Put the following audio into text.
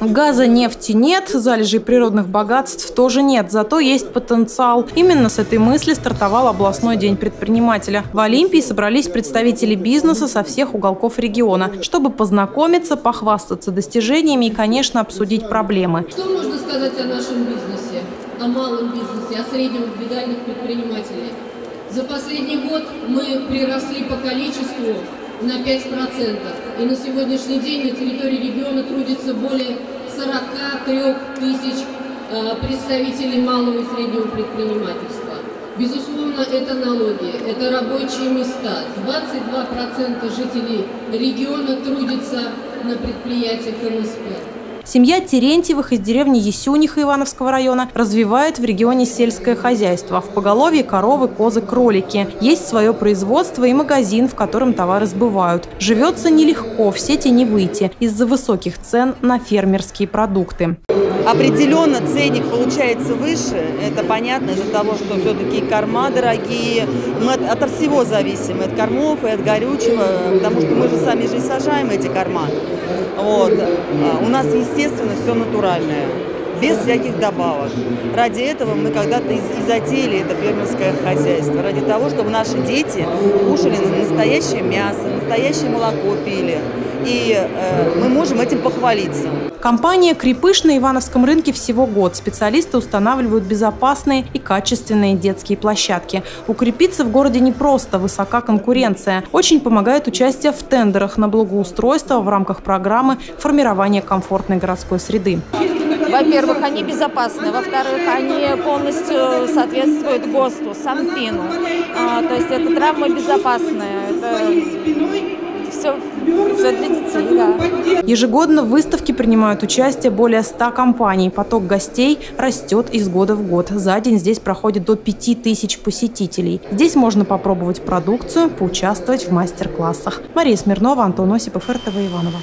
Газа, нефти нет, залежей природных богатств тоже нет, зато есть потенциал. Именно с этой мысли стартовал областной день предпринимателя. В Олимпии собрались представители бизнеса со всех уголков региона, чтобы познакомиться, похвастаться достижениями и, конечно, обсудить проблемы. Что можно сказать о нашем бизнесе, о малом бизнесе, о среднем индивидуальных предпринимателей? За последний год мы приросли по количеству на 5%. И на сегодняшний день на территории региона трудится более 43 тысяч э, представителей малого и среднего предпринимательства. Безусловно, это налоги, это рабочие места. 22% жителей региона трудятся на предприятиях МСП. Семья Терентьевых из деревни Есюниха Ивановского района развивает в регионе сельское хозяйство. В поголовье коровы, козы, кролики. Есть свое производство и магазин, в котором товары сбывают. Живется нелегко, в сети не выйти из-за высоких цен на фермерские продукты. Определенно ценник получается выше, это понятно из-за того, что все-таки корма дорогие, мы от, от всего зависим, от кормов и от горючего, потому что мы же сами же и сажаем эти корма. Вот. А у нас, естественно, все натуральное, без всяких добавок. Ради этого мы когда-то и затеяли это фермерское хозяйство, ради того, чтобы наши дети кушали настоящее мясо, настоящее молоко пили. И э, мы можем этим похвалиться. Компания «Крепыш» на Ивановском рынке всего год. Специалисты устанавливают безопасные и качественные детские площадки. Укрепиться в городе непросто, высока конкуренция. Очень помогает участие в тендерах на благоустройство в рамках программы формирования комфортной городской среды. Во-первых, они безопасны. Во-вторых, они полностью соответствуют ГОСТу, СанПину. А, то есть это травма безопасная. Это все, все для детей, да. Ежегодно в выставке принимают участие более 100 компаний. Поток гостей растет из года в год. За день здесь проходит до 5000 посетителей. Здесь можно попробовать продукцию, поучаствовать в мастер-классах. Мария Смирнова, Антон Осипов, РТВ Иванова.